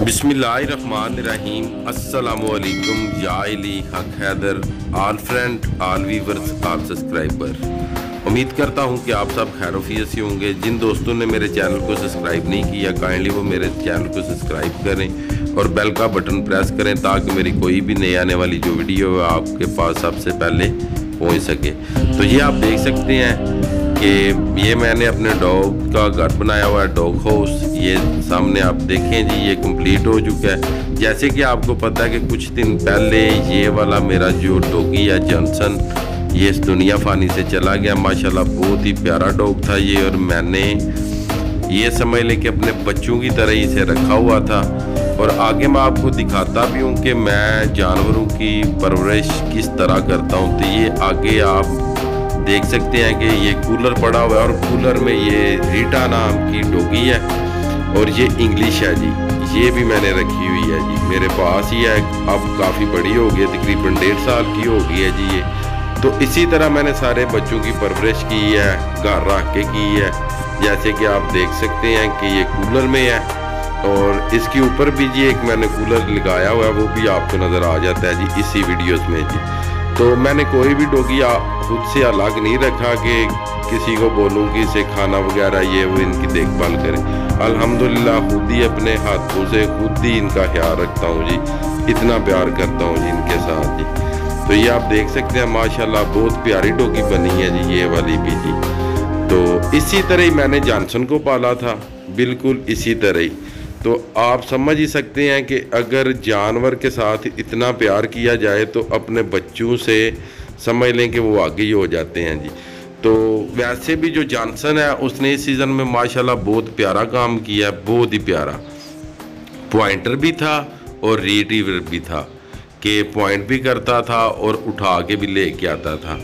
بسم اللہ الرحمن الرحیم السلام علیکم یا علی حق Haider all friend all viewers all subscriber امید کرتا ہوں کہ آپ سب خیر و ہوں گے جن دوستوں نے میرے چینل کو سبسکرائب نہیں کیا کائنڈلی وہ میرے چینل کو سبسکرائب کریں اور بیل کا بٹن پریس کریں تاکہ میری کوئی بھی نئی آنے والی جو ویڈیو ہے آپ کے پاس سب سے پہلے پہنچ سکے تو یہ آپ دیکھ سکتے ہیں کہ یہ میں نے اپنے ڈاگ کا گھر بنایا ہوا ہے، ڈاگ ہاؤس۔ یہ سامنے آپ دیکھیں جی یہ کمپلیٹ ہو چکا ہے۔ جیسے کہ آپ کو پتہ ہے کہ کچھ دن پہلے یہ والا میرا جو ڈوگی ہے جانسن یہ اس دنیا فانی سے چلا گیا۔ ماشاءاللہ بہت ہی پیارا ڈاگ تھا یہ، اور میں نے یہ سمجھ لیں کہ اپنے بچوں کی طرح اسے رکھا ہوا تھا۔ اور آگے میں آپ کو دکھاتا بھی ہوں کہ میں جانوروں کی پرورش کس طرح کرتا ہوں۔ تو یہ آگے آپ دیکھ سکتے ہیں کہ یہ کولر پڑا ہوا ہے اور کولر میں یہ ریٹا نام کی ڈوگی ہے اور یہ انگلش ہے جی۔ یہ بھی میں نے رکھی ہوئی ہے جی۔ میرے پاس ہی ہے۔ اب کافی بڑی ہو گئی ہے، تقریباً ڈیڑھ سال کی ہو گئی ہے جی یہ۔ تو اسی طرح میں نے سارے بچوں کی پرورش کی ہے، گھر رکھ کے کی ہے۔ جیسے کہ آپ دیکھ سکتے ہیں کہ یہ کولر میں ہے۔ اور اس کے اوپر بھی جی ایک میں نے کولر لگایا ہوا ہے، وہ بھی آپ کو نظر آ جاتا ہے جی اسی ویڈیوز میں جی۔ تو میں نے کوئی بھی ڈوگی خود سے الگ نہیں رکھا کہ کسی کو بولوں کہ اسے کھانا وغیرہ یہ وہ ان کی دیکھ بھال کرے۔ الحمدللہ خود ہی اپنے ہاتھوں سے خود ہی ان کا خیال رکھتا ہوں جی۔ اتنا پیار کرتا ہوں جی ان کے ساتھ جی۔ تو یہ آپ دیکھ سکتے ہیں، ماشاءاللہ بہت پیاری ڈوگی بنی ہے جی یہ والی بھی جی۔ تو اسی طرح ہی میں نے جانسن کو پالا تھا، بالکل اسی طرح ہی۔ تو آپ سمجھ ہی سکتے ہیں کہ اگر جانور کے ساتھ اتنا پیار کیا جائے تو اپنے بچوں سے سمجھ لیں کہ وہ آگے ہی ہو جاتے ہیں جی۔ تو ویسے بھی جو جانسن ہے، اس نے اس سیزن میں ماشاءاللہ بہت پیارا کام کیا ہے، بہت ہی پیارا۔ پوائنٹر بھی تھا اور ریٹیور بھی تھا کہ پوائنٹ بھی کرتا تھا اور اٹھا کے بھی لے کے آتا تھا۔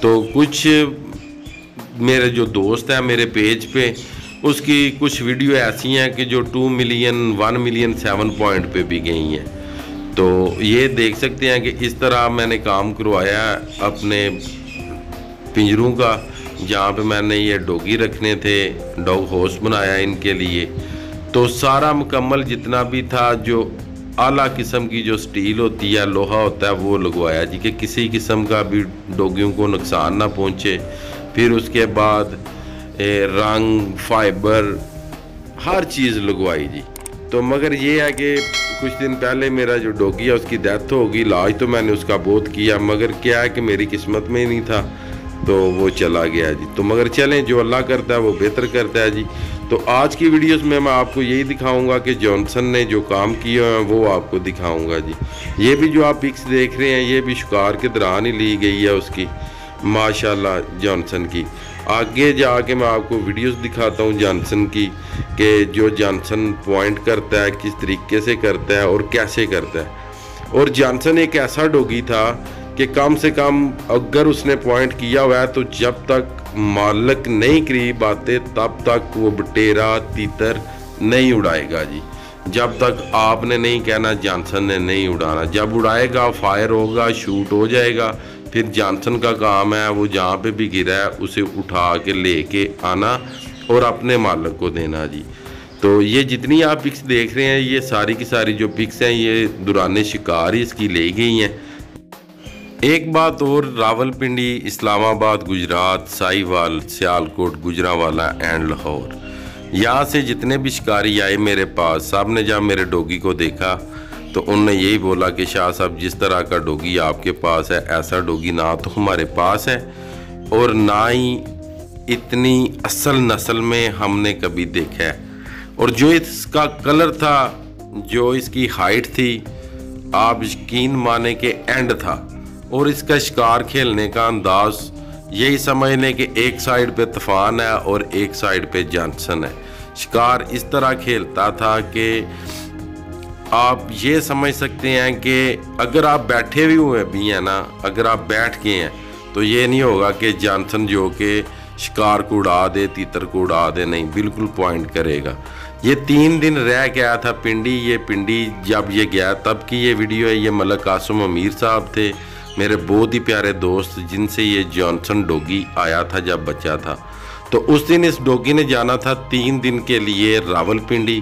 تو کچھ میرے جو دوست ہیں، میرے پیج پہ اس کی کچھ ویڈیو ایسی ہیں کہ جو two million one million seven point پہ بھی گئی ہیں۔ تو یہ دیکھ سکتے ہیں کہ اس طرح میں نے کام کروایا اپنے پنجروں کا، جہاں پہ میں نے یہ ڈوگی رکھنے تھے، ڈوگ ہاؤس بنایا ان کے لیے۔ تو سارا مکمل جتنا بھی تھا، جو اعلیٰ قسم کی جو سٹیل ہوتی ہے، لوہا ہوتا ہے، وہ لگوایا جی کہ کسی قسم کا بھی ڈوگیوں کو نقصان نہ پہنچے۔ پھر اس کے بعد رنگ، فائبر، ہر چیز لگوائی جی۔ تو مگر یہ ہے کہ کچھ دن پہلے میرا جو ڈوگی ہے، اس کی ڈیتھ ہوگی علاج تو میں نے اس کا بہت کیا، مگر کیا ہے کہ میری قسمت میں ہی نہیں تھا۔ تو وہ چلا گیا جی۔ تو مگر چلیں، جو اللہ کرتا ہے، وہ بہتر کرتا ہے جی۔ تو آج کی ویڈیوز میں میں آپ کو یہی دکھاؤں گا کہ جانسن نے جو کام کیا ہے وہ آپ کو دکھاؤں گا جی۔ یہ بھی جو آپ پکس دیکھ رہے ہیں، یہ بھی شکار کے دوران ہی لی گئی ہے اس کی۔ ماشاءاللہ جانسن کی۔ آگے جا کے میں آپ کو ویڈیوز دکھاتا ہوں جانسن کی کہ جو جانسن پوائنٹ کرتا ہے، کس طریقے سے کرتا ہے اور کیسے کرتا ہے۔ اور جانسن ایک ایسا ڈوگی تھا کہ کم سے کم اگر اس نے پوائنٹ کیا ہوا ہے تو جب تک مالک نہیں قریب آتے، تب تک وہ بٹیرا، تیتر نہیں اڑائے گا جی۔ جب تک آپ نے نہیں کہنا جانسن نے نہیں اڑانا۔ جب اڑائے گا فائر ہوگا شوٹ ہو جائے گا۔ پھر جانسن کا کام ہے، وہ جہاں پہ بھی گرا ہے، اسے اٹھا کے لے کے آنا اور اپنے مالک کو دینا جی۔ تو یہ جتنی آپ پکس دیکھ رہے ہیں، یہ ساری کی ساری جو پکس ہیں، یہ دوران شکار ہی اس کی لے گئی ہیں۔ ایک بات اور راول پنڈی اسلام آباد، گجرات سائی وال سیال کوٹ گجرا والا اینڈ لاہور۔ یہاں سے جتنے بھی شکاری آئے میرے پاس سب نے جب میرے ڈوگی کو دیکھا تو ان نے یہی بولا کہ شاہ صاحب، جس طرح کا ڈوگی آپ کے پاس ہے، ایسا ڈوگی نہ تو ہمارے پاس ہے۔ اور نہ ہی اتنی اصل نسل میں ہم نے کبھی دیکھا ہے۔ اور جو اس کا کلر تھا، جو اس کی ہائٹ تھی، آپ یقین مانے کے اینڈ تھا۔ اور اس کا شکار کھیلنے کا انداز یہی سمجھنے کہ ایک سائیڈ پہ طوفان ہے اور ایک سائیڈ پہ جانسن ہے۔ شکار اس طرح کھیلتا تھا کہ آپ یہ سمجھ سکتے ہیں کہ اگر آپ بیٹھے بھی ہوئے بھی ہیں نا، اگر آپ بیٹھ کے ہیں، تو یہ نہیں ہوگا کہ جانسن جو کہ شکار کو اڑا دے، تیتر کو اڑا دے، نہیں، بالکل پوائنٹ کرے گا۔ یہ تین دن رہ گیا تھا پنڈی، یہ پنڈی جب یہ گیا، تب کی یہ ویڈیو ہے۔ یہ ملک قاسم امیر صاحب تھے، میرے بہت ہی پیارے دوست، جن سے یہ جانسن ڈوگی آیا تھا جب بچہ تھا۔ تو اس دن اس ڈوگی نے جانا تھا تین دن کے لیے راول پنڈی۔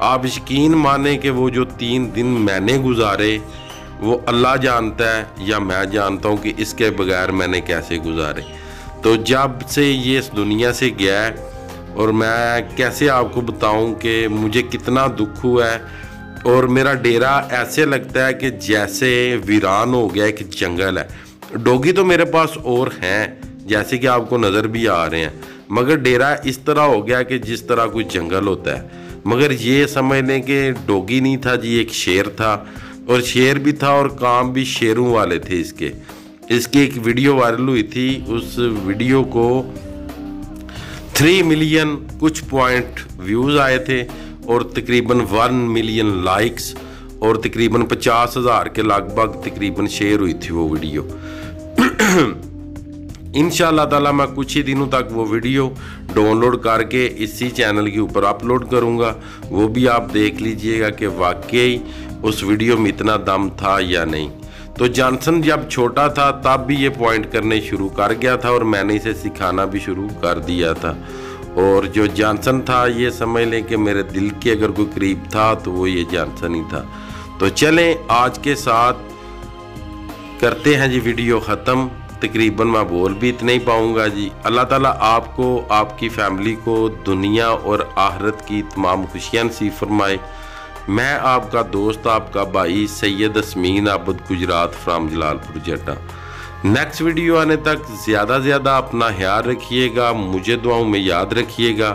آپ یقین مانیں کہ وہ جو تین دن میں نے گزارے، وہ اللہ جانتا ہے یا میں جانتا ہوں کہ اس کے بغیر میں نے کیسے گزارے۔ تو جب سے یہ اس دنیا سے گیا ہے اور میں کیسے آپ کو بتاؤں کہ مجھے کتنا دکھ ہوا ہے، اور میرا ڈیرا ایسے لگتا ہے کہ جیسے ویران ہو گیا ایک جنگل ہے۔ ڈوگی تو میرے پاس اور ہیں، جیسے کہ آپ کو نظر بھی آ رہے ہیں، مگر ڈیرا اس طرح ہو گیا کہ جس طرح کوئی جنگل ہوتا ہے۔ مگر یہ سمجھ لیں کہ ڈوگی نہیں تھا جی ایک شیر تھا۔ اور شیر بھی تھا اور کام بھی شیروں والے تھے اس کے۔ اس کی ایک ویڈیو وائرل ہوئی تھی۔ اس ویڈیو کو تھری ملین کچھ پوائنٹ ویوز آئے تھے اور تقریباً ون ملین لائکس اور تقریباً پچاس ہزار کے لگ بھگ تقریباً شیئر ہوئی تھی وہ ویڈیو۔ انشاءاللہ تعالی میں کچھ ہی دنوں تک وہ ویڈیو ڈاؤن لوڈ کر کے اسی چینل کے اوپر اپلوڈ کروں گا۔ وہ بھی آپ دیکھ لیجیے گا کہ واقعی اس ویڈیو میں اتنا دم تھا یا نہیں۔ تو جانسن جب چھوٹا تھا تب بھی یہ پوائنٹ کرنے شروع کر گیا تھا اور میں نے اسے سکھانا بھی شروع کر دیا تھا۔ اور جو جانسن تھا یہ سمجھ لیں کہ میرے دل کے اگر کوئی قریب تھا تو وہ یہ جانسن ہی تھا۔ تو چلیں آج کے ساتھ کرتے ہیں جی ویڈیو ختم۔ تقریباً میں بول بھی اتنے ہی پاؤں گا جی۔ اللہ تعالیٰ آپ کو، آپ کی فیملی کو دنیا اور آہرت کی تمام خوشیاں نصیب فرمائے۔ میں آپ کا دوست، آپ کا بھائی سید اسمین عبد گجرات فرام جلال پور جٹا نیکس ویڈیو آنے تک زیادہ زیادہ اپنا خیال رکھیے گا، مجھے دعاؤں میں یاد رکھیے گا۔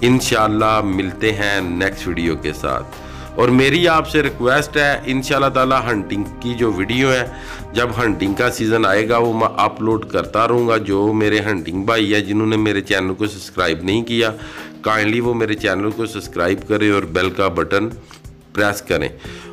انشاءاللہ ملتے ہیں نیکس ویڈیو کے ساتھ۔ اور میری آپ سے ریکویسٹ ہے، انشاءاللہ تعالی ہنٹنگ کی جو ویڈیو ہے، جب ہنٹنگ کا سیزن آئے گا، وہ میں اپلوڈ کرتا رہوں گا۔ جو میرے ہنٹنگ بھائی ہیں، جنہوں نے میرے چینل کو سبسکرائب نہیں کیا کائنڈلی وہ میرے چینل کو سبسکرائب کرے اور بیل کا بٹن پریس کریں۔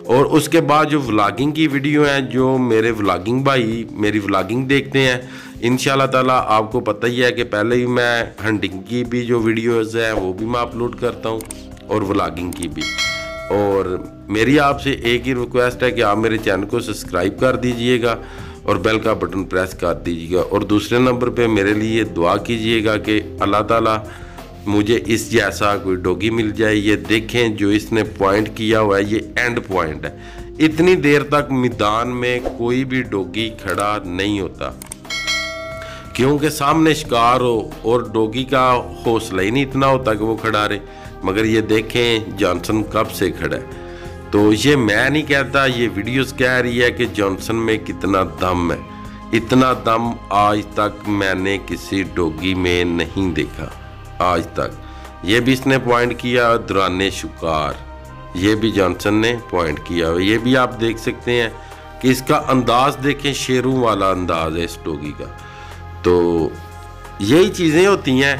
اور اس کے بعد جو ولاگنگ کی ویڈیو ہیں، جو میرے ولاگنگ بھائی، میری ولاگنگ دیکھتے ہیں، انشاءاللہ تعالی آپ کو پتہ ہی ہے کہ پہلے ہی میں ہنٹنگ کی بھی جو ویڈیوز ہیں، وہ بھی میں اپلوڈ کرتا ہوں اور ولاگنگ کی بھی۔ اور میری آپ سے ایک ہی ریکویسٹ ہے کہ آپ میرے چینل کو سبسکرائب کر دیجیے گا اور بیل کا بٹن پریس کر دیجیے گا اور دوسرے نمبر پہ میرے لیے دعا کیجیے گا کہ اللہ تعالیٰ مجھے اس جیسا کوئی ڈوگی مل جائے، یہ دیکھیں جو اس نے پوائنٹ کیا ہوا ہے، یہ اینڈ پوائنٹ ہے۔ اتنی دیر تک میدان میں کوئی بھی ڈوگی کھڑا نہیں ہوتا۔ کیونکہ سامنے شکار ہو اور ڈوگی کا حوصلہ ہی نہیں اتنا ہوتا کہ وہ کھڑا رہے۔ مگر یہ دیکھیں جانسن کب سے کھڑا ہے۔ تو یہ میں نہیں کہتا، یہ ویڈیوز کہہ رہی ہے کہ جانسن میں کتنا دم ہے۔ اتنا دم آج تک میں نے کسی ڈوگی میں نہیں دیکھا۔ آج تک۔ یہ بھی اس نے پوائنٹ کیا، دوران شکار۔ یہ بھی جانسن نے پوائنٹ کیا۔ یہ بھی آپ دیکھ سکتے ہیں کہ اس کا انداز دیکھیں، شیروں والا انداز ہے اس ڈوگی کا۔ تو یہی چیزیں ہوتی ہیں۔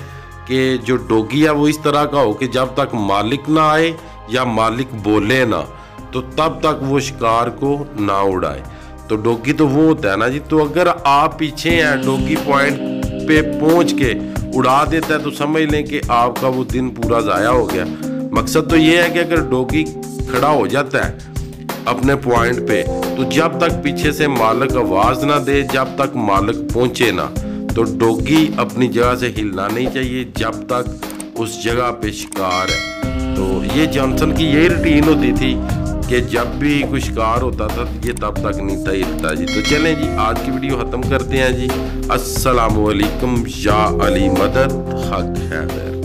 کہ جو ڈوگی ہے وہ اس طرح کا ہو کہ جب تک مالک نہ آئے یا مالک بولے نہ، تو تب تک وہ شکار کو نہ اڑائے۔ تو ڈوگی تو وہ ہوتا ہے نا جی تو اگر آپ پیچھے ہیں ڈوگی پوائنٹ پہ پہنچ کے اڑا دیتا ہے تو سمجھ لیں کہ آپ کا وہ دن پورا ضائع ہو گیا۔ مقصد تو یہ ہے کہ اگر ڈوگی کھڑا ہو جاتا ہے اپنے پوائنٹ پہ، تو جب تک پیچھے سے مالک آواز نہ دے، جب تک مالک پہنچے نہ۔ تو ڈوگی اپنی جگہ سے ہلنا نہیں چاہیے جب تک اس جگہ پہ شکار ہے۔ تو یہ جانسن کی یہی روٹین ہوتی تھی کہ جب بھی کوئی شکار ہوتا تھا، یہ تب تک نہیں تھا ہلتا جی تو چلیں جی آج کی ویڈیو ختم کرتے ہیں جی۔ السلام علیکم، یا علی مدد، حق حیدر